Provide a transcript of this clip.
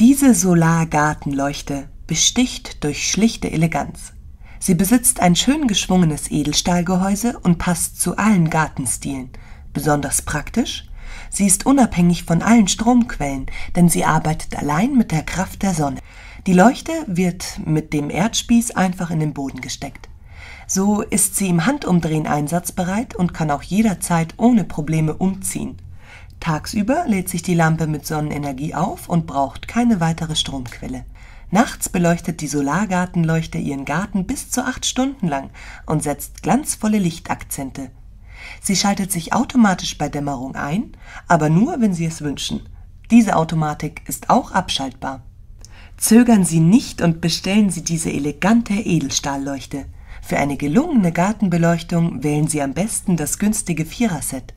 Diese Solargartenleuchte besticht durch schlichte Eleganz. Sie besitzt ein schön geschwungenes Edelstahlgehäuse und passt zu allen Gartenstilen. Besonders praktisch, sie ist unabhängig von allen Stromquellen, denn sie arbeitet allein mit der Kraft der Sonne. Die Leuchte wird mit dem Erdspieß einfach in den Boden gesteckt. So ist sie im Handumdrehen einsatzbereit und kann auch jederzeit ohne Probleme umziehen. Tagsüber lädt sich die Lampe mit Sonnenenergie auf und braucht keine weitere Stromquelle. Nachts beleuchtet die Solargartenleuchte ihren Garten bis zu acht Stunden lang und setzt glanzvolle Lichtakzente. Sie schaltet sich automatisch bei Dämmerung ein, aber nur, wenn Sie es wünschen. Diese Automatik ist auch abschaltbar. Zögern Sie nicht und bestellen Sie diese elegante Edelstahlleuchte. Für eine gelungene Gartenbeleuchtung wählen Sie am besten das günstige Viererset.